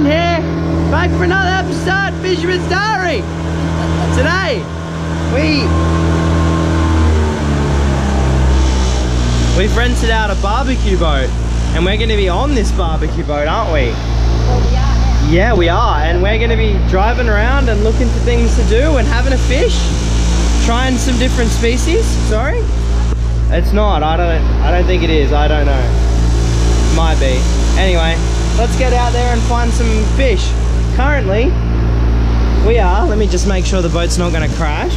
Martin here, back for another episode Fisherman's Diary. Today, we we've rented out a barbecue boat, and we're going to be on this barbecue boat, aren't we? Yeah, we are, and we're going to be driving around and looking for things to do and having a fish, trying some different species. Sorry, it's not. I don't. I don't think it is. I don't know. Might be. Anyway, let's get out there and find some fish. Currently, we are. Let me just make sure the boat's not going to crash.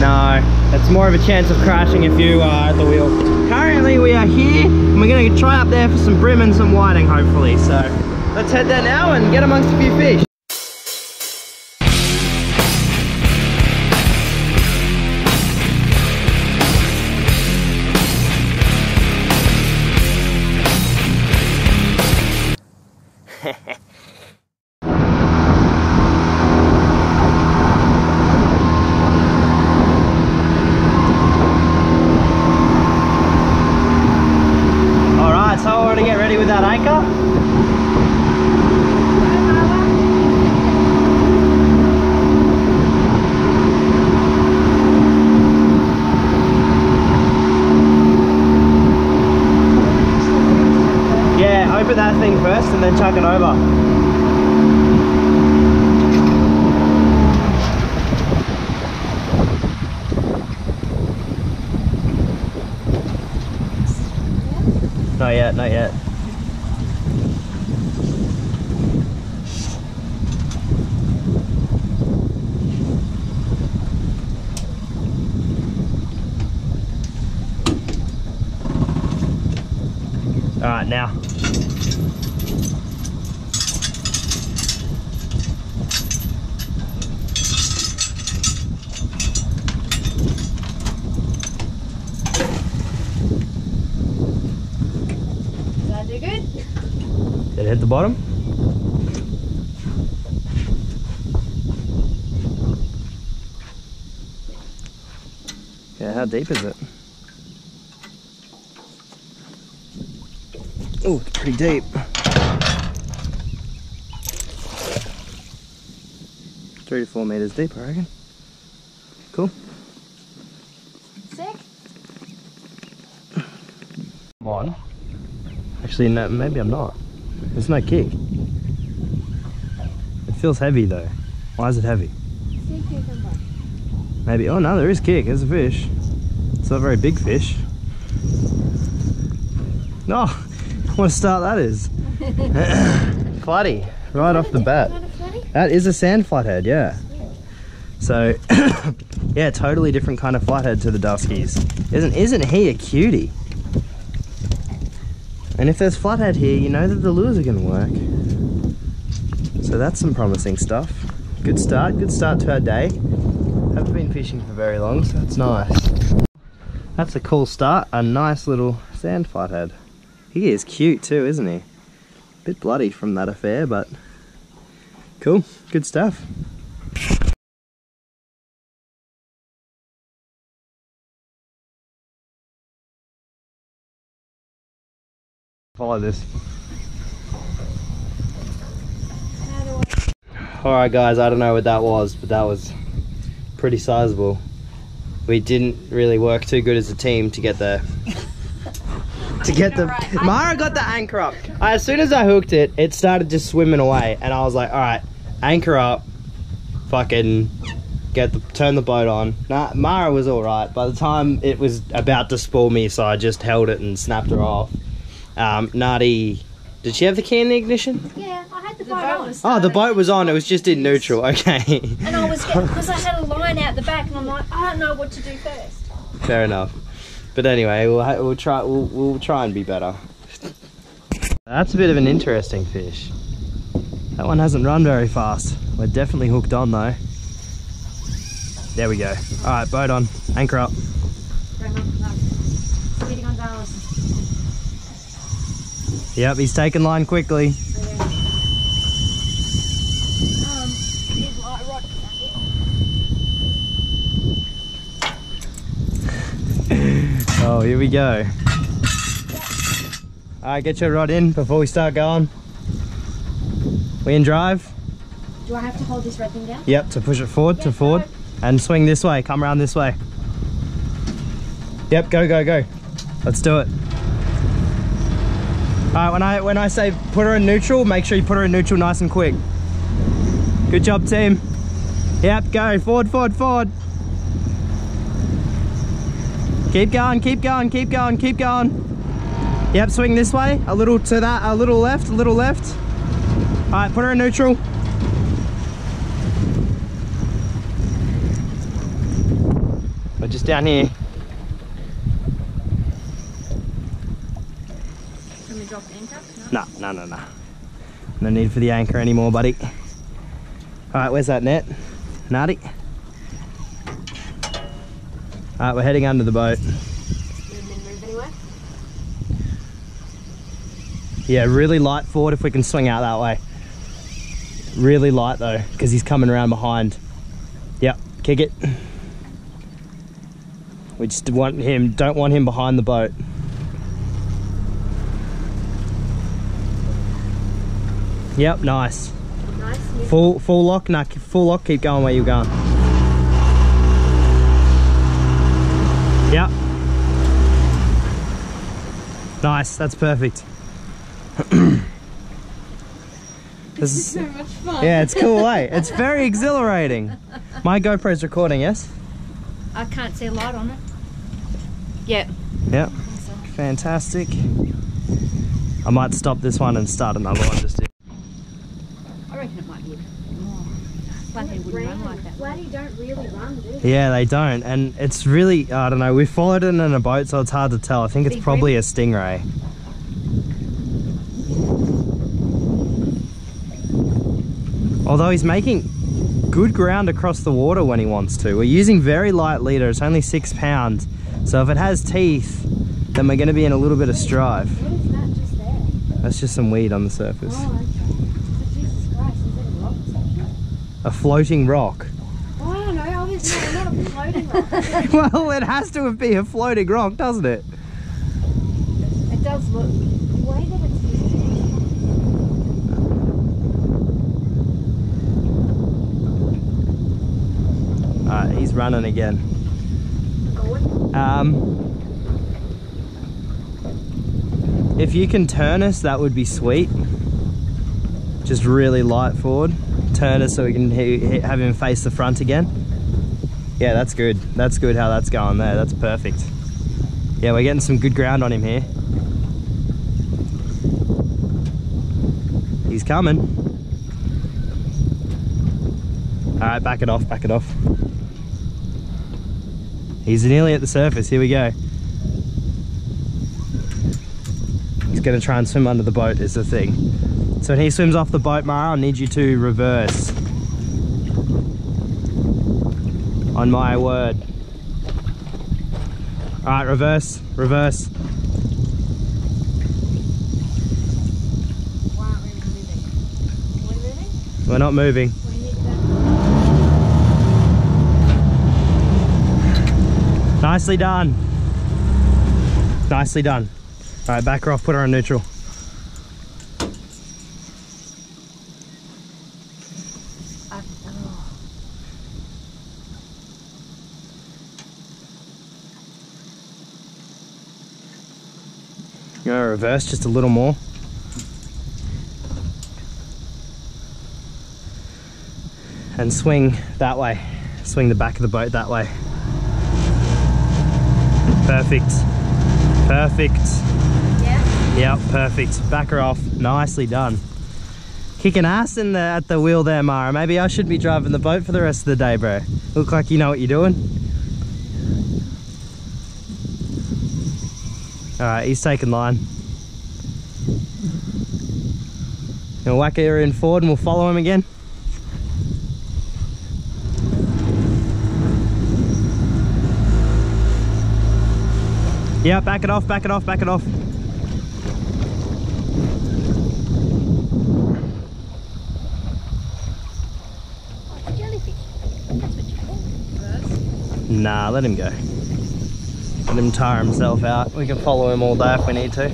No, it's more of a chance of crashing if you are at the wheel. Currently, we are here, and we're going to try up there for some bream and some whiting, hopefully. So, let's head there now and get amongst a few fish. Yet, not yet. All right, now. Does that do good? Did it hit the bottom? Yeah, how deep is it? Oh, it's pretty deep. Three to four meters deep, I reckon. Cool. Sick. Come on. Actually, no, maybe I'm not. There's no kick. It feels heavy though. Why is it heavy? Sea cucumber. Maybe. Oh no, there is kick. There's a fish. It's not a very big fish. No, what a start that is. Flatty, right off the bat. Kind of funny. That is a sand flathead, yeah. So, yeah, totally different kind of flathead to the Duskies. Isn't isn't he a cutie? And if there's flathead here, you know that the lures are going to work. So that's some promising stuff. Good start, good start to our day. Haven't been fishing for very long, so that's nice. That's a cool start. A nice little sand flathead. He is cute too, isn't he? Bit bloody from that affair, but cool. Good stuff. Follow this. Alright guys, I don't know what that was, but that was pretty sizable. We didn't really work too good as a team to get there. to get the Alright, Mara got the anchor up. As soon as I hooked it, it started just swimming away and I was like, alright, anchor up, fucking get the turn the boat on. Nah, Mara was alright. By the time it was about to spool me, so I just held it and snapped her off. Um, Nadi did she have the key in the ignition? Yeah, I had the, The boat boat on. was- Oh, the boat was on. It was just in neutral. Okay. And I was getting, because I had a line out the back and I'm like, I don't know what to do first. Fair enough. But anyway, we'll, we'll try. We'll, we'll try and be better. That's a bit of an interesting fish. That one hasn't run very fast. We're definitely hooked on though. There we go. All right, boat on. Anchor up. Bring on, no. Speedy Gonzalez. Yep, he's taking line quickly. Um, rod. Oh, here we go. All right, get your rod in before we start going. We in drive? Do I have to hold this red thing down? Yep, to push it forward, to Yeah, forward. And swing this way, come around this way. Yep, go, go, go. Let's do it. Right, when I when I say put her in neutral, make sure you put her in neutral nice and quick. Good job, team. Yep, go, forward, forward, forward. Keep going, keep going, keep going, keep going. Yep, swing this way, a little to that, a little left, a little left. All right, put her in neutral. We're just down here. Drop anchor? No, no, no, no. No need for the anchor anymore, buddy. All right, where's that net? Nutty. All right, we're heading under the boat. Yeah, really light forward if we can swing out that way. Really light though, because he's coming around behind. Yep, kick it. We just want him, don't want him behind the boat. Yep, nice. Nice. Full full lock, nah, full lock, keep going where you're going. Yep. Nice, that's perfect. this is, so much fun. yeah, it's cool, eh? It's very exhilarating. My GoPro's recording, yes? I can't see a light on it. Yep. Yep, fantastic. I might stop this one and start another one just to I reckon it might be more. Flathead wouldn't run like that. Flatty don't really run, do they? Yeah, they don't, and it's really I don't know. We followed it in a boat, so it's hard to tell. I think it's Big probably a stingray. Although he's making good ground across the water when he wants to. We're using very light leader. It's only six pounds, so if it has teeth, then we're going to be in a little bit of strife. What is that just there? That's just some weed on the surface. Oh, okay. But Jesus Christ, is that a rock or something? A floating rock. Oh, I don't know. Obviously, not a floating rock. well, it has to be a floating rock, doesn't it? it does look. The way that it's Alright, he's running again. Um, if you can turn us, that would be sweet. Just really light forward. Turn us so we can have him face the front again. Yeah, that's good. That's good how that's going there. That's perfect. Yeah, we're getting some good ground on him here. He's coming. All right, back it off, back it off. He's nearly at the surface. Here we go. He's going to try and swim under the boat is the thing. So when he swims off the boat, Mara, I need you to reverse. On my word. All right, reverse, reverse. Why aren't we moving? We're moving? We're not moving. Nicely done. Nicely done. All right, back her off, put her on neutral. I, oh. You want to reverse just a little more? And swing that way. Swing the back of the boat that way. Perfect. Perfect. Yeah. Yep, perfect. Back her off. Nicely done. Kicking ass in the, at the wheel there, Mara. Maybe I should be driving the boat for the rest of the day, bro. Look like you know what you're doing. Alright, he's taking line. Gonna whack her in forward and we'll follow him again. Yeah, back it off, back it off, back it off. Nah, let him go. Let him tire himself out. We can follow him all day if we need to.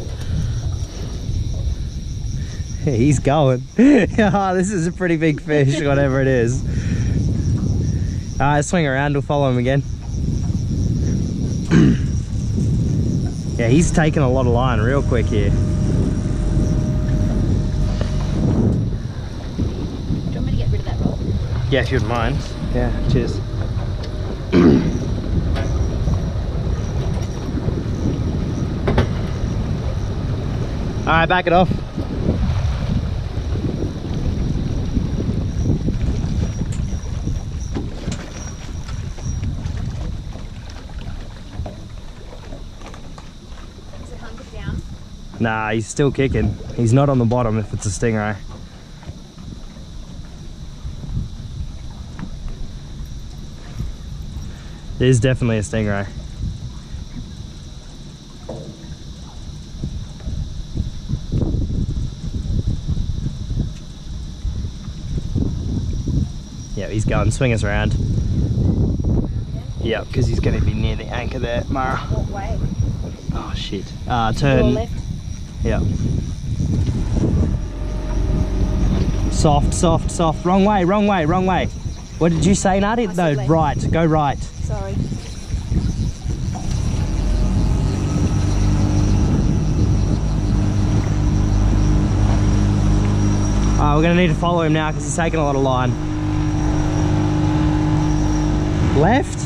He's going. oh, this is a pretty big fish, whatever it is. Alright, swing around, we'll follow him again. yeah, he's taking a lot of line real quick here. Do you want me to get rid of that rod? Yeah, if you wouldn't mind. Yeah, cheers. Alright, back it off. Is it hunkered down? Nah, he's still kicking. He's not on the bottom if it's a stingray. It is definitely a stingray. Yeah, he's going. Swing us around. Yeah, because he's going to be near the anchor there, Mara. Oh shit. Uh, turn. Yeah. Soft, soft, soft. Wrong way, wrong way, wrong way. What did you say, Nadi? No, left. right. Go right. Sorry. Uh, we're gonna need to follow him now because he's taking a lot of line. Left?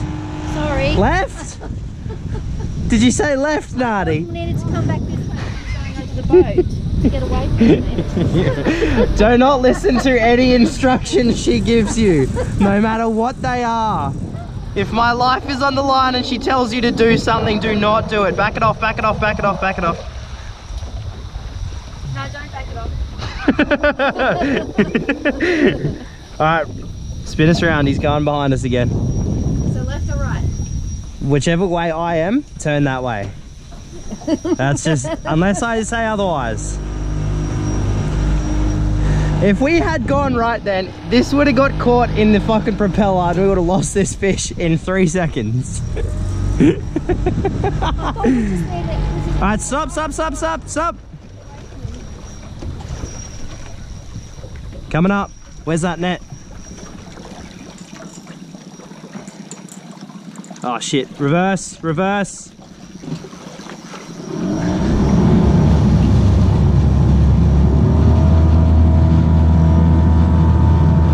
Sorry. Left? Did you say left, Nadi? needed to come back the boat to get away from it. Do not listen to any instructions she gives you, no matter what they are. If my life is on the line and she tells you to do something, do not do it. Back it off, back it off, back it off, back it off. No, don't back it off. Alright, spin us around. He's going behind us again. So left or right? Whichever way I am, turn that way. That's just, unless I say otherwise. If we had gone right then, this would have got caught in the fucking propeller and we would have lost this fish in three seconds. Alright, stop, stop, stop, stop, stop. Coming up. Where's that net? Oh shit. Reverse, reverse.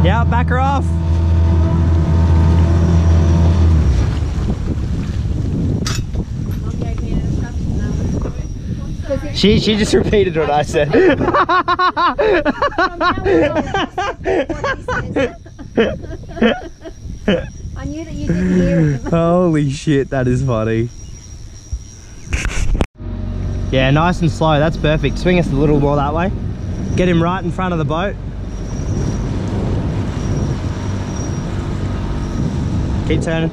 Yeah, back her off. Mum gave me an instruction now what to do. Because it- She she just repeated what I said. from now on, what he says. I knew that you didn't hear him. Holy shit, that is funny. Yeah, nice and slow. That's perfect. Swing us a little more that way. Get him right in front of the boat. Keep turning.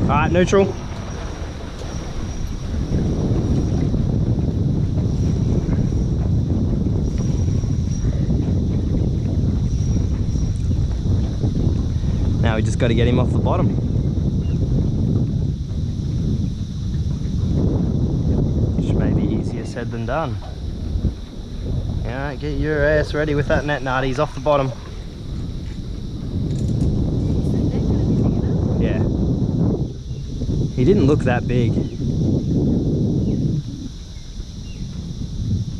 All right, neutral. Now we just got to get him off the bottom. Which may be easier said than done. Alright, get your ass ready with that net nut. He's off the bottom. Yeah. He didn't look that big.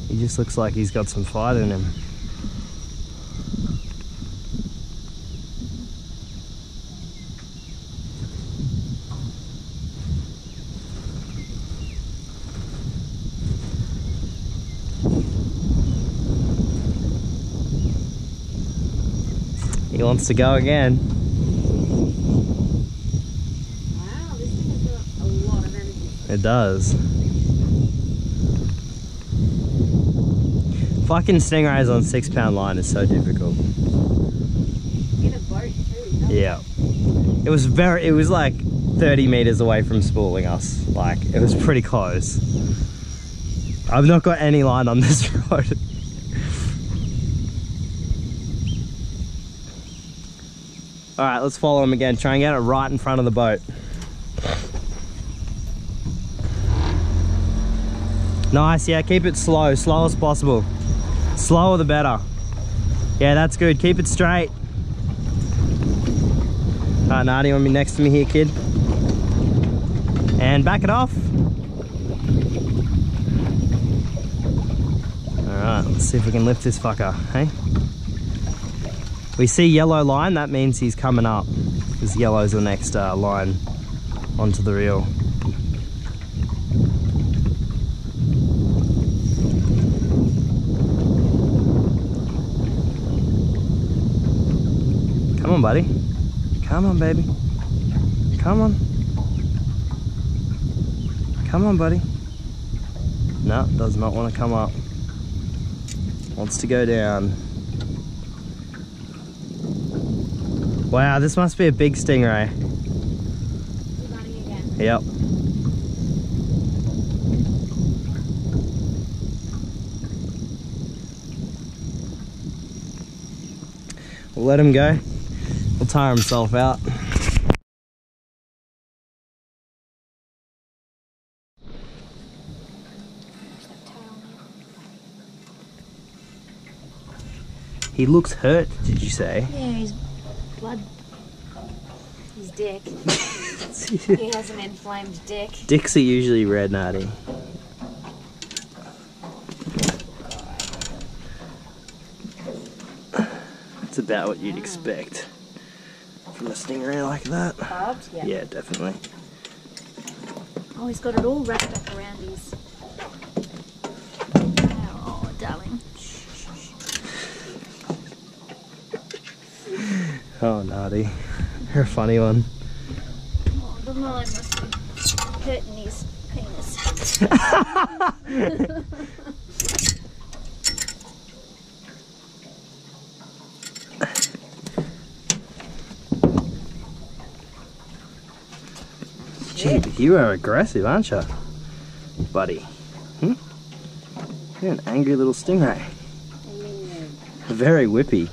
He just looks like he's got some fight in him. He wants to go again. Wow, this thing has got a lot of energy. It does. Fucking stingrays on six pound line is so difficult. In a boat too. Yeah. It was very, it was like 30 meters away from spooling us. Like, it was pretty close. I've not got any line on this rod. Alright, let's follow him again. Try and get it right in front of the boat. Nice, yeah, keep it slow, slow as possible. Slower the better. Yeah, that's good, keep it straight. Alright, Nardi, you want to be next to me here, kid? And back it off. Alright, let's see if we can lift this fucker, hey? We see yellow line, that means he's coming up. Because yellow's the next uh, line onto the reel. Buddy. Come on, baby. Come on. Come on, buddy. No, does not want to come up. Wants to go down. Wow, this must be a big stingray. Yep. We'll let him go. He'll tire himself out. He looks hurt, did you say? Yeah, his blood. His dick. he has an inflamed dick. Dicks are usually red, Natty. It's about what you'd expect from a stingray like that. Barbed? Yeah. Yeah, definitely. Oh, he's got it all wrapped up around his. Oh, darling. Oh, naughty. You're a funny one. Oh, the line must be hurting his penis. you are aggressive, aren't you? Buddy. Hmm? You're an angry little stingray. Very whippy.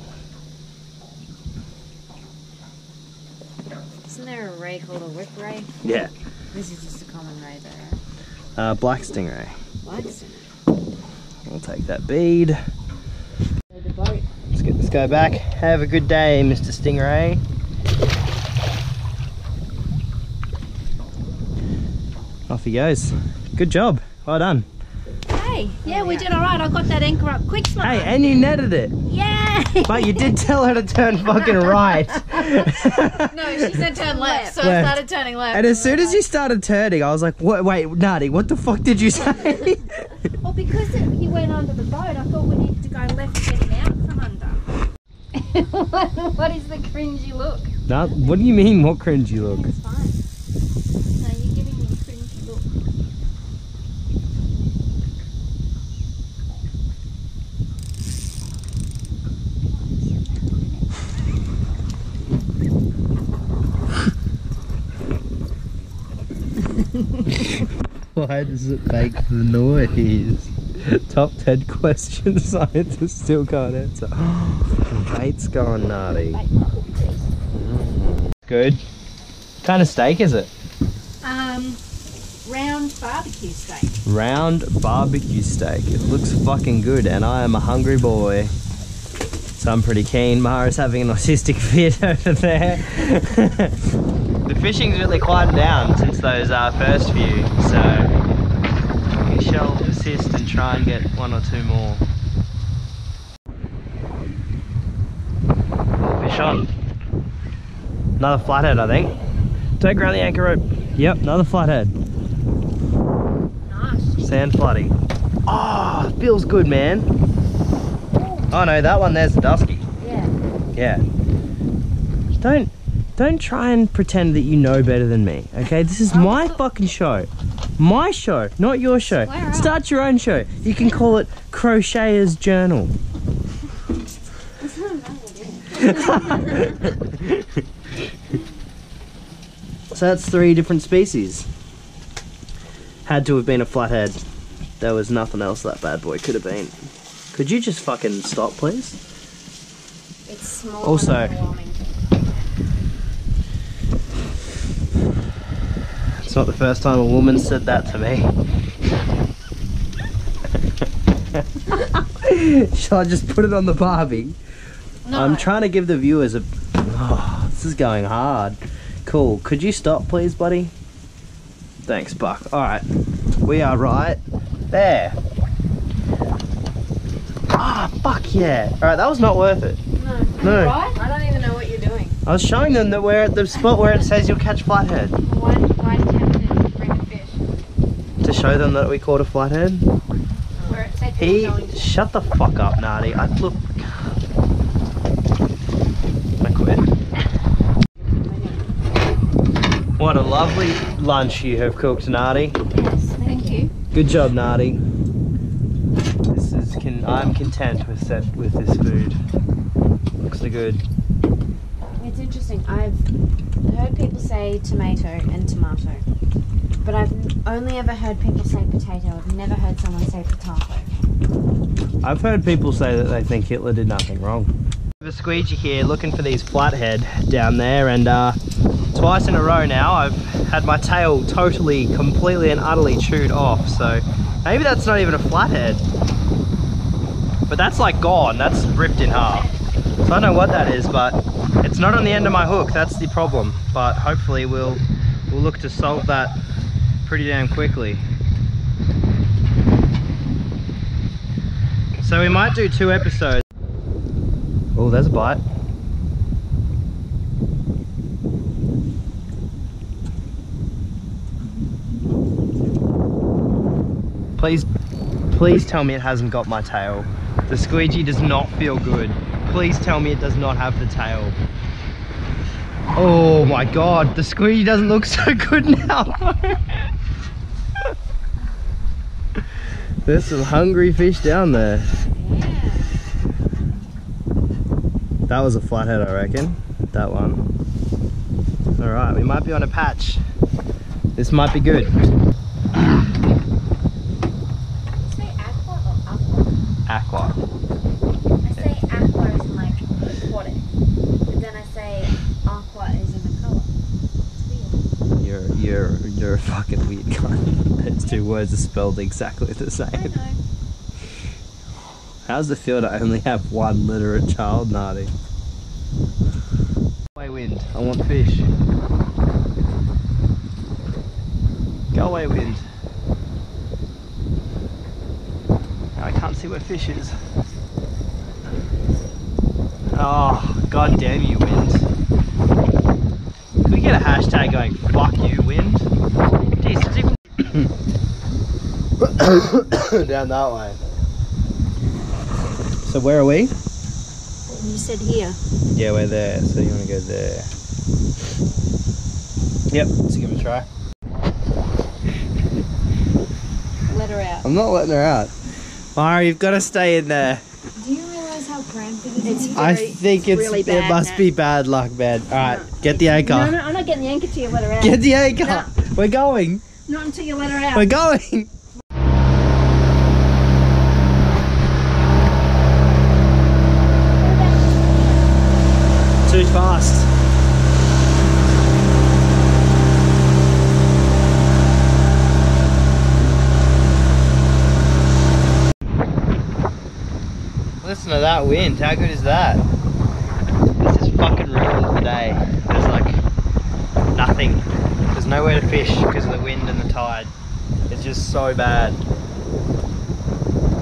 Isn't there a ray called a whip ray? Yeah. This is just a common ray, though. Uh, black stingray. Likes We'll take that bead. The boat. Let's get this guy back. Have a good day, Mr. Stingray. Off he goes. Good job. Well done. Hey, yeah, we did all right. I got that anchor up quick, smart. Hey, and you netted it. Yay! But you did tell her to turn fucking right. no, she said turn left, so I started turning left. And as soon as you started turning, I was like, what, wait, Nadi, what the fuck did you say? Well, because it, he went under the boat, I thought we needed to go left getting out from under. what, what is the cringy look? no, what do you mean, what cringy look? It's fine. No, you're giving me a cringy look. Why does it make the noise? Top 10 questions scientists still can't answer. The bait's going naughty. Good. What kind of steak is it? Um, round barbecue steak. Round barbecue steak. It looks fucking good, and I am a hungry boy. So I'm pretty keen. Mara's having an autistic fit over there. the fishing's really quieted down since those uh, first few, so we shall persist and try and get one or two more. Fish on. Another flathead, I think. Take around the anchor rope. Yep, another flathead. Nice. Sand flooding. Oh, feels good, man. Oh no, that one there's a dusky. Yeah. Yeah. Don't don't try and pretend that you know better than me. Okay, this is my fucking show. My show, not your show. Swear up. Start your own show. You can call it Crocheter's Journal. so that's three different species. Had to have been a flathead. There was nothing else that bad boy could have been. Could you just fucking stop, please? It's small Also- and overwhelming. It's not the first time a woman said that to me. Shall I just put it on the Barbie? No. I'm trying to give the viewers a. Oh, this is going hard. Cool. Could you stop, please, buddy? Thanks, Buck. All right, we are right there. Ah, fuck yeah! All right, that was not worth it. No. No. Right? I don't even know what you're doing. I was showing them that we're at the spot where it says you'll catch flathead Why, why did you have to bring a fish? to show them that we caught a flathead. Where it said He you were going to- shut the fuck up, Nardi. I look. I quit. What a lovely lunch you have cooked, Nardi. Yes, thank you. Good job, Nardi. This is can I'm content with that with this food. Looks so good. It's interesting. I've heard people say tomato and tomato, but I've only ever heard people say potato. I've never heard someone say potato. I've heard people say that they think Hitler did nothing wrong. The Squidgy here looking for these flathead down there and uh, twice in a row now I've had my tail totally, completely and utterly chewed off so maybe that's not even a flathead. But that's like gone, that's ripped in half. So I don't know what that is but it's not on the end of my hook, that's the problem. But hopefully we'll, we'll look to solve that pretty damn quickly. So we might do two episodes. Oh, there's a bite. Please, please tell me it hasn't got my tail. The Squidgy does not feel good. Please tell me it does not have the tail. Oh my god, the Squidgy doesn't look so good now. There's some hungry fish down there. That was a flathead, I reckon. That one. All right, we might be on a patch. This might be good. say aqua or aqua? Aqua. I say aqua as in like aquatic, but then I say aqua as in a colour. It's weird. You're you're you're a fucking weird guy. Those two words are spelled exactly the I same. know. How's it feel to only have one literate child, Nardi? Go away, wind. I want fish. Go away, wind. I can't see where fish is. Oh, god damn you, wind. Can we get a hashtag going, fuck you, wind? Jeez, it's even... Down that way. So where are we? You said here. Yeah, we're there. So you want to go there? Yep. Let's give it a try. Let her out. I'm not letting her out. Mara, you've got to stay in there. Do you realise how cramped it is? It's I think it's really it must Nat. be bad luck, man. All right, get the anchor. No, no, I'm not getting the anchor till you let her out. Get the anchor. No. We're going. Not until you let her out. We're going. Fast. Listen to that wind. How good is that? This is fucking ruined the day. There's like nothing. There's nowhere to fish because of the wind and the tide. It's just so bad.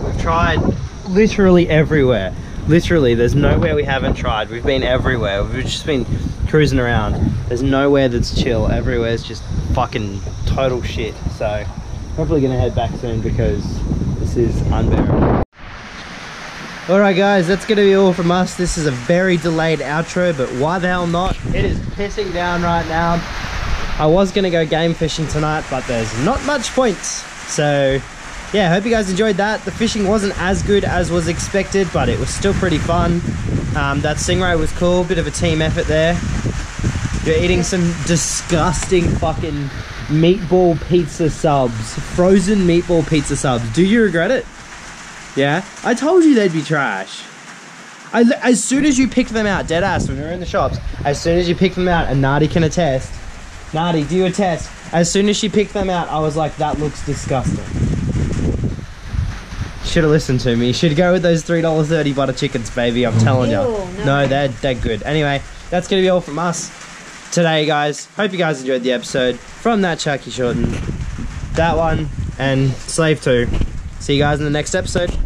We've tried literally everywhere. Literally, there's nowhere we haven't tried. We've been everywhere. We've just been cruising around. There's nowhere that's chill. Everywhere's just fucking total shit. So, hopefully gonna head back soon because this is unbearable. Alright guys, that's to be all from us. This is a very delayed outro, but why the hell not? It is pissing down right now. I was to go game fishing tonight, but there's not much point. So, yeah, hope you guys enjoyed that. The fishing wasn't as good as was expected, but it was still pretty fun. Um, that stingray was cool, bit of a team effort there. You're eating some disgusting fucking meatball pizza subs. Frozen meatball pizza subs. Do you regret it? Yeah, I told you they'd be trash. I, as soon as you picked them out, dead ass, when we were in the shops, as soon as you picked them out, and Nadi can attest, Nadi, do you attest? As soon as she picked them out, I was like, that looks disgusting. Should have listened to me. You should go with those $3.30 butter chickens, baby. I'm telling you. No. No, they're, they're good. Anyway, that's going to be all from us today, guys. Hope you guys enjoyed the episode. From that Chucky Shorten, that one, and Slave 2. See you guys in the next episode.